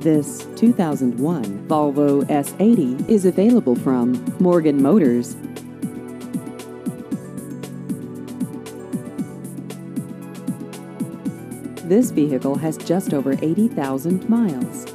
This 2001 Volvo S80 is available from Morgan Motors. This vehicle has just over 80,000 miles.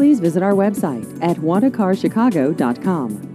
Please visit our website at wantacarchicago.com.